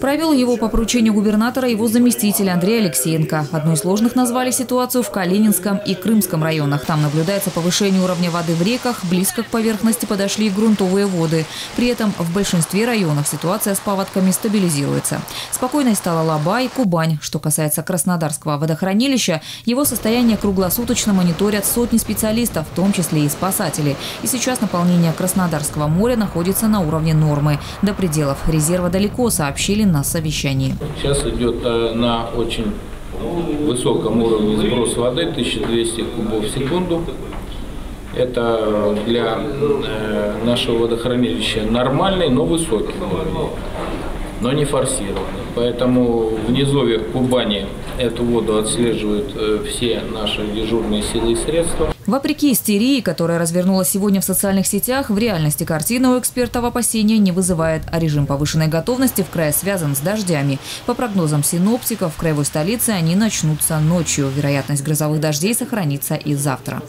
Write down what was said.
Провел его по поручению губернатора его заместитель Андрей Алексеенко. Одной из сложных назвали ситуацию в Калининском и Крымском районах. Там наблюдается повышение уровня воды в реках, близко к поверхности подошли и грунтовые воды. При этом в большинстве районов ситуация с паводками стабилизируется. Спокойной стала Лаба и Кубань. Что касается Краснодарского водохранилища, его состояние круглосуточно мониторят сотни специалистов, в том числе и спасатели. И сейчас наполнение Краснодарского моря находится на уровне нормы. До пределов резерва далеко, сообщили на совещании. Сейчас идет э, на очень высоком уровне сброс воды, 1200 кубов в секунду. Это для э, нашего водохранилища нормальный, но высокий уровень, но не форсированный. Поэтому в низовьях Кубани эту воду отслеживают э, все наши дежурные силы и средства. Вопреки истерии, которая развернулась сегодня в социальных сетях, в реальности картина у экспертов опасения не вызывает, а режим повышенной готовности в крае связан с дождями. По прогнозам синоптиков, в краевой столице они начнутся ночью. Вероятность грозовых дождей сохранится и завтра.